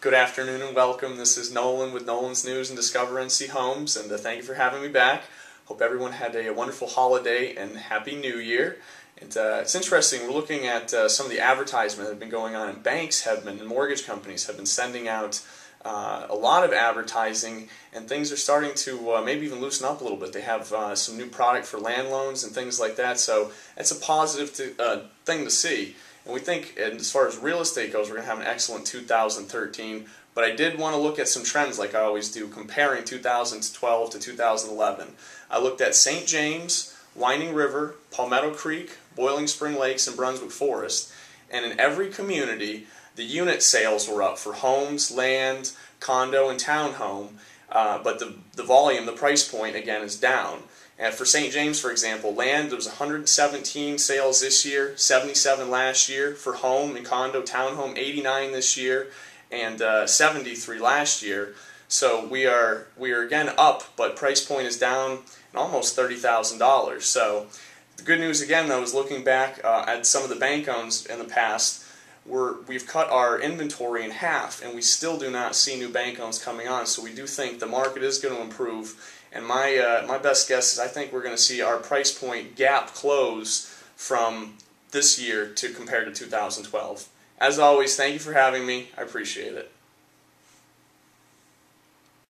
Good afternoon and welcome. This is Nolan with Nolan's News and Discover NC Homes, and uh, thank you for having me back. Hope everyone had a, wonderful holiday and happy New Year. And uh, it's interesting. We're looking at uh, some of the advertisement that have been going on, and banks have been, and mortgage companies have been sending out uh, a lot of advertising, and things are starting to uh, maybe even loosen up a little bit. They have uh, some new product for land loans and things like that, so it's a positive to, thing to see. And we think, as far as real estate goes, we're going to have an excellent 2013. But I did want to look at some trends, like I always do, comparing 2012 to 2011. I looked at St. James, Winding River, Palmetto Creek, Boiling Spring Lakes, and Brunswick Forest. And in every community, the unit sales were up for homes, land, condo, and townhome. Uh, but the, the volume, the price point, again, is down. And for St. James, for example, land, there was 117 sales this year, 77 last year. For home and condo, townhome, 89 this year, and uh, 73 last year. So we are we are again up, but price point is down almost thirty thousand dollars. So the good news again, though, is looking back uh, at some of the bank owns in the past we're, we've cut our inventory in half and we still do not see new bank owns coming on. So we do think the market is going to improve. And my, uh, my best guess is I think we're going to see our price point gap close from this year to compared to 2012. As always, thank you for having me. I appreciate it.